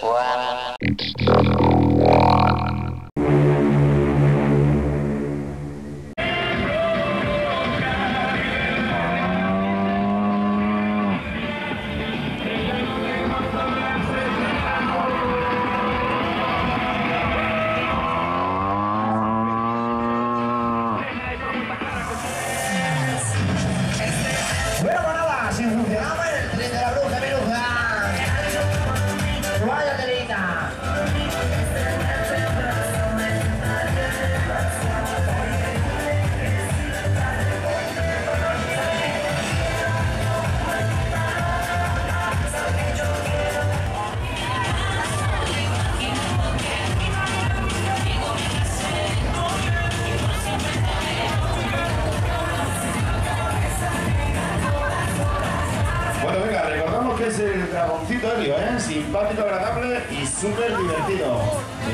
quan es el dragoncito Helio, ¿eh? Simpático, agradable y súper divertido.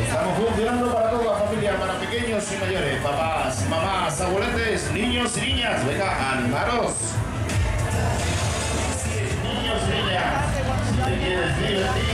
Estamos funcionando para toda la familia, para pequeños y mayores, papás, mamás, abueletes, niños y niñas. Venga, animaros. Niños y niñas, quieres divertir,